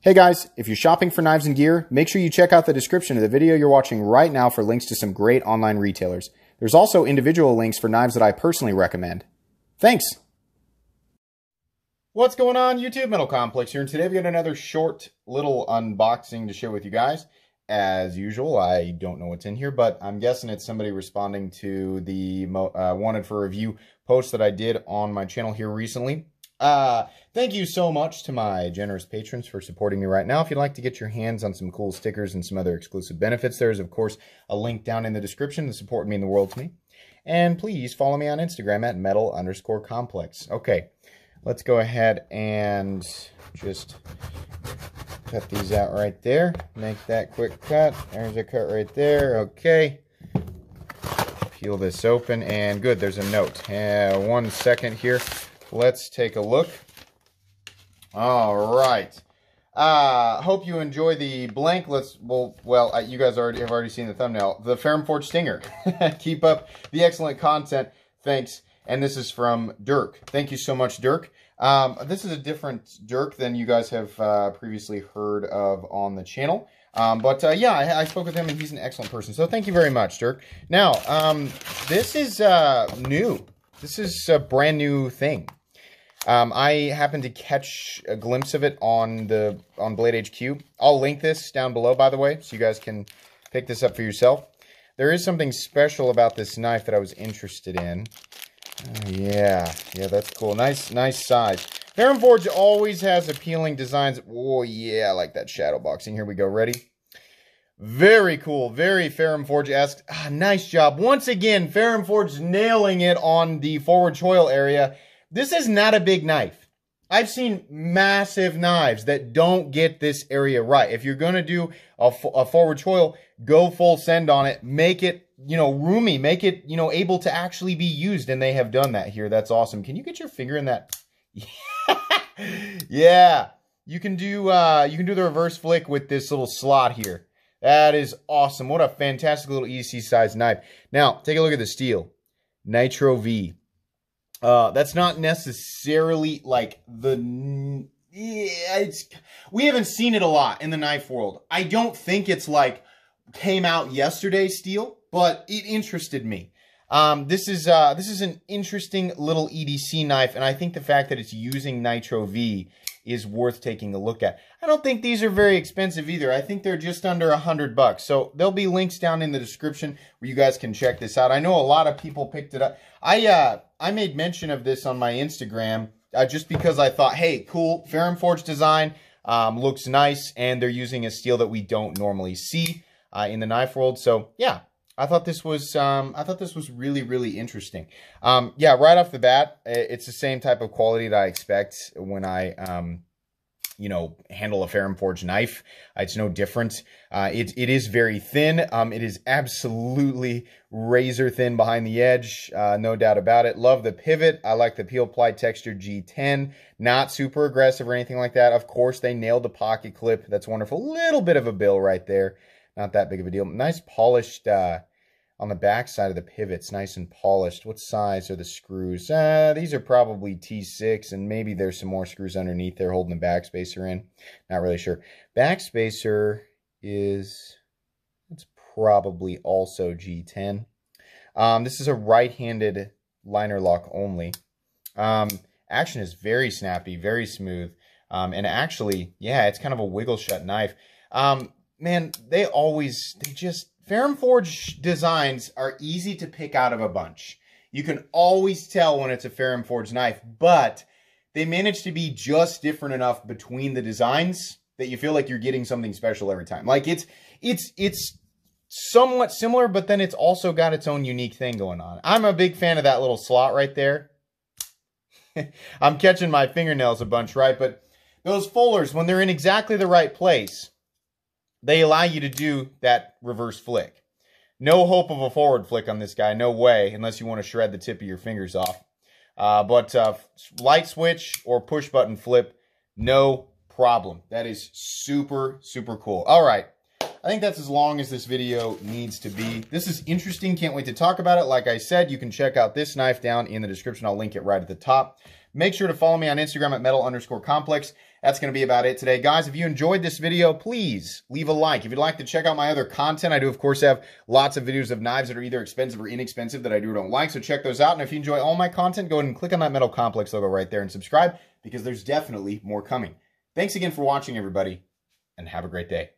Hey guys, if you're shopping for knives and gear, make sure you check out the description of the video you're watching right now for links to some great online retailers. There's also individual links for knives that I personally recommend. Thanks! What's going on YouTube? Metal Complex here, and today we got another short little unboxing to share with you guys. As usual, I don't know what's in here, but I'm guessing it's somebody responding to the uh, wanted for review post that I did on my channel here recently. Uh, thank you so much to my generous patrons for supporting me right now. If you'd like to get your hands on some cool stickers and some other exclusive benefits, there's, of course, a link down in the description to support me the world to me. And please follow me on Instagram at metal underscore complex. Okay, let's go ahead and just cut these out right there. Make that quick cut. There's a cut right there. Okay. Peel this open and good, there's a note. Uh, one second here. Let's take a look. All right. Uh, hope you enjoy the blank. Let's, well, well, uh, you guys already have already seen the thumbnail. The Ferrum Forge Stinger. Keep up the excellent content. Thanks. And this is from Dirk. Thank you so much, Dirk. Um, this is a different Dirk than you guys have uh, previously heard of on the channel. Um, but uh, yeah, I, I, spoke with him and he's an excellent person. So thank you very much, Dirk. Now, um, this is uh, new. This is a brand new thing. Um, I happened to catch a glimpse of it on the on Blade HQ. I'll link this down below, by the way, so you guys can pick this up for yourself. There is something special about this knife that I was interested in. Uh, yeah, yeah, that's cool. Nice, nice size. Ferrum Forge always has appealing designs. Oh, yeah, I like that shadow boxing. Here we go. Ready? Very cool. Very Ferrum Forge-esque. Ah, nice job. Once again, Ferrum Forge nailing it on the forward choil area. This is not a big knife. I've seen massive knives that don't get this area right. If you're going to do a, a forward choil, go full send on it. Make it, you know, roomy. Make it, you know, able to actually be used. And they have done that here. That's awesome. Can you get your finger in that? yeah. You can do, uh, you can do the reverse flick with this little slot here. That is awesome. What a fantastic little EDC size knife. Now, take a look at the steel. Nitro V. Uh, that's not necessarily like the it's we haven't seen it a lot in the knife world. I don't think it's like came out yesterday steel, but it interested me. Um, this is uh, this is an interesting little EDC knife, and I think the fact that it's using Nitro V is worth taking a look at. I don't think these are very expensive either. I think they're just under a hundred bucks. So there'll be links down in the description where you guys can check this out. I know a lot of people picked it up. I uh, I made mention of this on my Instagram uh, just because I thought, hey, cool, Ferrum Forge design, um, looks nice, and they're using a steel that we don't normally see uh, in the knife world. So yeah, I thought this was um, I thought this was really really interesting. Um, yeah, right off the bat, it's the same type of quality that I expect when I um, you know, handle a Ferrum Forge knife. Uh, it's no different. Uh, it, it is very thin. Um, it is absolutely razor thin behind the edge. Uh, no doubt about it. Love the pivot. I like the peel ply texture G10. Not super aggressive or anything like that. Of course, they nailed the pocket clip. That's wonderful. Little bit of a bill right there. Not that big of a deal. Nice polished, uh, on the back side of the pivots, nice and polished. What size are the screws? Uh, these are probably T6, and maybe there's some more screws underneath there holding the backspacer in. Not really sure. Backspacer is, it's probably also G10. Um, this is a right-handed liner lock only. Um, action is very snappy, very smooth. Um, and actually, yeah, it's kind of a wiggle shut knife. Um, man, they always, they just, Ferrum Forge designs are easy to pick out of a bunch. You can always tell when it's a Ferrum Forge knife, but they manage to be just different enough between the designs that you feel like you're getting something special every time. Like it's it's it's somewhat similar, but then it's also got its own unique thing going on. I'm a big fan of that little slot right there. I'm catching my fingernails a bunch, right? But those fullers, when they're in exactly the right place, they allow you to do that reverse flick. No hope of a forward flick on this guy. No way, unless you want to shred the tip of your fingers off. Uh, but uh, light switch or push button flip, no problem. That is super, super cool. All right. I think that's as long as this video needs to be. This is interesting. Can't wait to talk about it. Like I said, you can check out this knife down in the description. I'll link it right at the top. Make sure to follow me on Instagram at metal underscore complex. that's going to be about it today. Guys, if you enjoyed this video, please leave a like. If you'd like to check out my other content, I do, of course, have lots of videos of knives that are either expensive or inexpensive that I do or don't like. So check those out. And if you enjoy all my content, go ahead and click on that Metal Complex logo right there and subscribe because there's definitely more coming. Thanks again for watching, everybody, and have a great day.